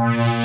Thanks.